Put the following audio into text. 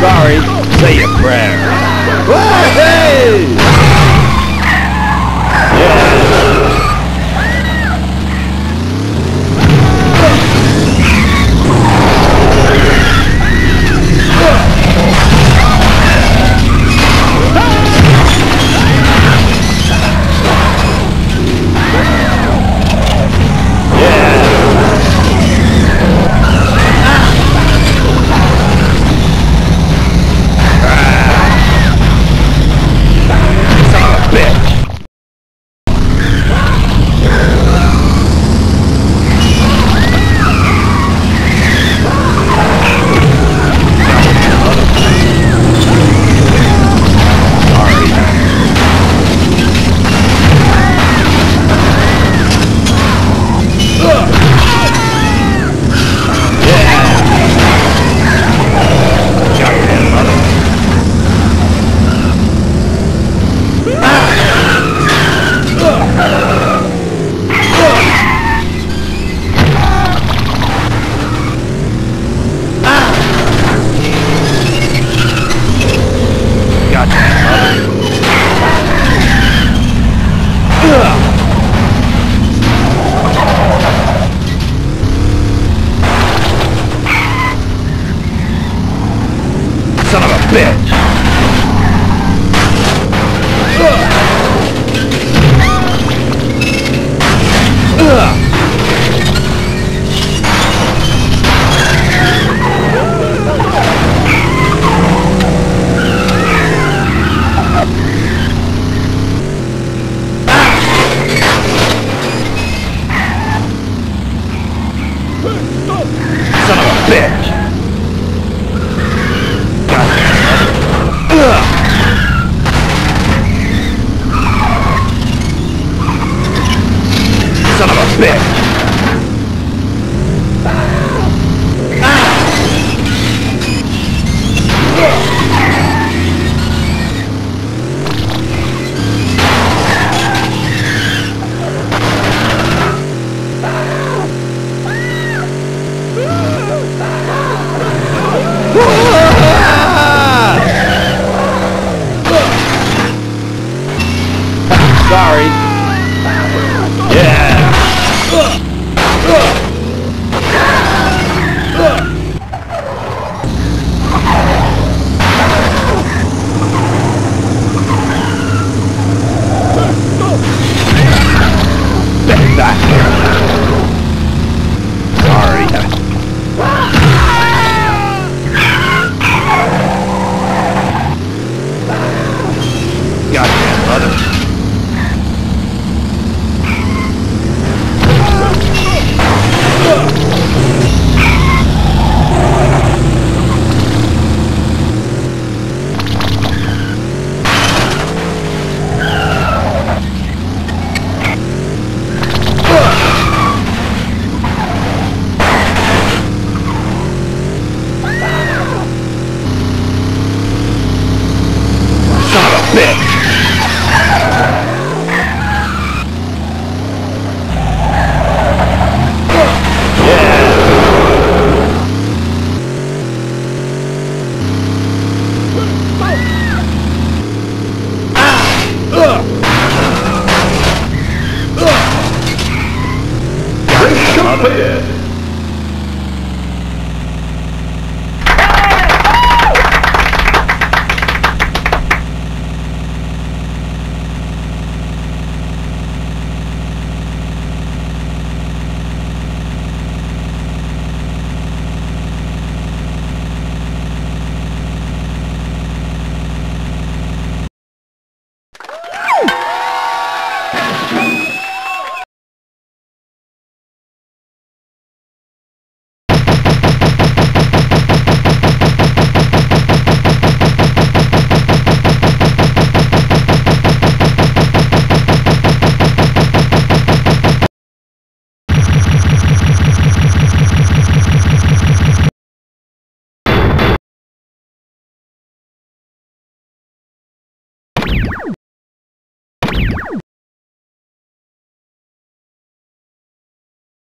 Sorry, say a prayer. Hey! ット Sorry.